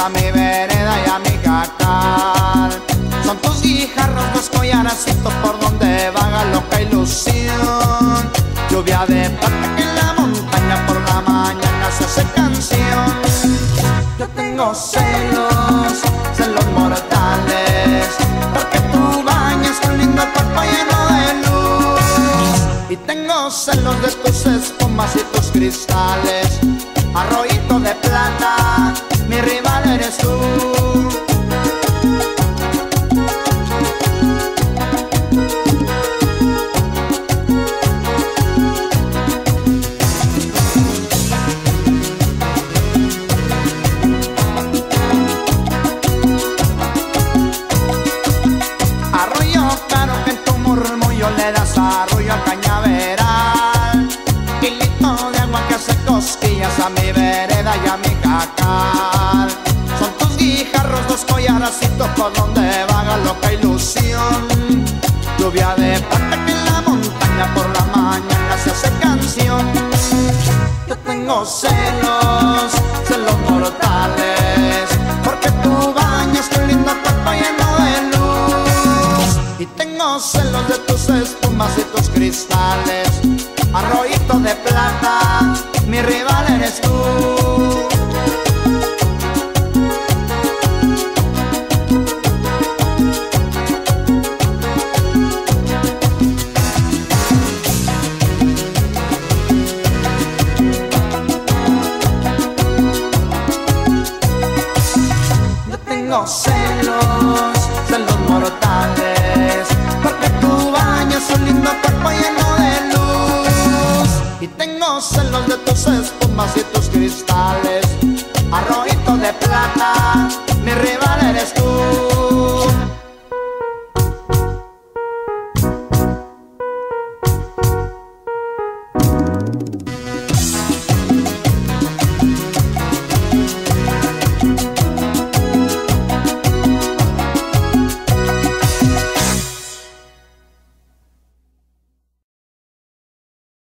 a mi vereda y a mi cacal. Son tus guijarros, los collarcitos por donde vaga loca ilusión. Lluvia de plata que en la montaña por la mañana se hace canción. Yo tengo celos, celos mortales, porque tú bañas con lindo cuerpo lleno de luz. Y tengo celos de tus espumas y tus cristales, arroyito de plata, Arroyo claro que tu murmullo le das arroyo al cañaveral. Hilito de agua que hace cosquillas a mi vereda y a mi guijarros, collarcitos por donde vaga loca ilusión. Lluvia de plata que en la montaña por la mañana se hace canción. Yo tengo celos, celos mortales Porque tú bañas tu lindo cuerpo lleno de luz. Y tengo celos de tus espumas y tus cristales Arroyito de plata, tengo celos, celos mortales, porque tú bañas un lindo cuerpo lleno de luz. Y tengo celos de tus espumas y tus cristales, arroyito de plata, mi rival eres tú.